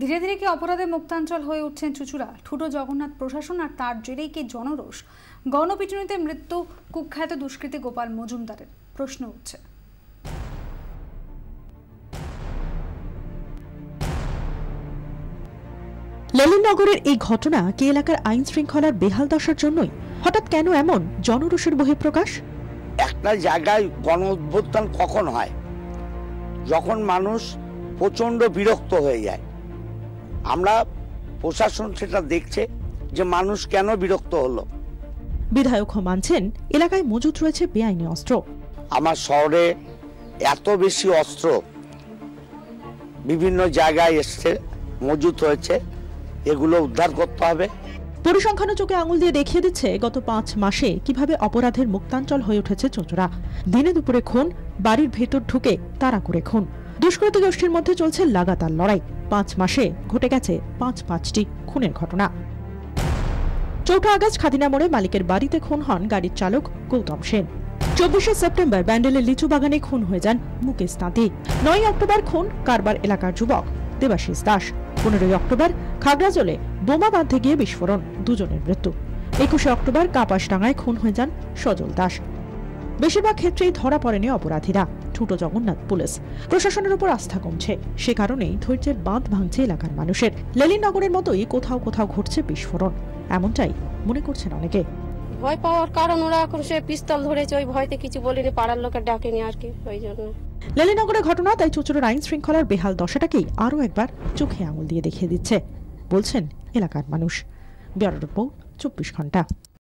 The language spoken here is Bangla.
ধীরে ধীরে কি অপরাধে মুক্তাঞ্চল হয়ে উঠছেন চুচুড়া? ঠুটো জগন্নাথ প্রশাসন আর তার জেরেই কি জনরোষ? গণপিটুনিতে মৃত্যু কুখ্যাত দুষ্কৃতী গোপাল মজুমদারের প্রশ্ন উঠছে। লেলিনগরের এই ঘটনা কি এলাকার আইন শৃঙ্খলার বেহাল দশার জন্যই? হঠাৎ কেন এমন জনরোষের বহিঃপ্রকাশ? একটা জায়গায় গণ অভ্যুত্থান কখন হয়? যখন মানুষ প্রচণ্ড বিরক্ত হয়ে যায়। আমরা প্রশাসন সেটা দেখছে যে মানুষ কেন বিরক্ত হলো। বিধায়কও মানছেন এলাকায় মজুত রয়েছে বেআইনি অস্ত্র। আমার শহরে এত বেশি অস্ত্র বিভিন্ন জায়গায় এসছে মজুত হয়েছে এগুলো উদ্ধার করতে হবে। পরিসংখ্যানও চোখে আঙুল দিয়ে দেখিয়ে দিচ্ছে গত পাঁচ মাসে কীভাবে অপরাধের মুক্তাঞ্চল হয়ে উঠেছে চোচরা দিনে দুপুরে খুন বাড়ির ভেতর ঢুকে তারা করে খুন। দুষ্কৃতী গোষ্ঠীর মধ্যে চলছে লাগাতার লড়াই। পাঁচ মাসে ঘটে গেছে পাঁচ পাঁচটি খুনের ঘটনা। চৌঠা আগস্ট খাদিনা মোড়ে মালিকের বাড়িতে খুন হন গাড়ির চালক গৌতম সেন। চব্বিশে সেপ্টেম্বর ব্যান্ডেলের লিচু বাগানে খুন হয়ে যান মুকেশ তাঁতি। নয় অক্টোবর খুন কারবার এলাকার যুবক দেবাশিস দাস। পনেরোই অক্টোবর খাগড়াজলে বোমা বাঁধতে গিয়ে বিস্ফোরণ, দুজনের মৃত্যু। একুশে অক্টোবর কাপাসডাঙ্গায় খুন হয়ে যান সজল দাস। বেশিরভাগ ক্ষেত্রেই ধরা পড়েনি অপরাধীরা। ঠুটো জগন্নাথ পুলিশ। প্রশাসনের উপর আস্থা কমছে। সে কারণেই ধৈর্যের বাঁধ ভাঙছে এলাকার মানুষের। লেলিনগরের মতোই কোথাও কোথাও ঘটছে বিস্ফোরণ। এমনটাই মনে করছেন অনেকে। ভয় পাওয়ার কারণ ওরা এখন সে পিস্তল ধরেছে ওই ভয়তে কিছু বলিনি পাড়ার লোকের ডাকেনি আর কি ওই জন্য। লেলিনগরের ঘটনা তাই চুচুড়ের আইন শৃঙ্খলার বেহাল দশাটাকেই আরও একবার চোখে আঙুল দিয়ে দেখিয়ে দিচ্ছে বলছেন এলাকার মানুষ। ব্যুরো রিপোর্ট চব্বিশ ঘণ্টা।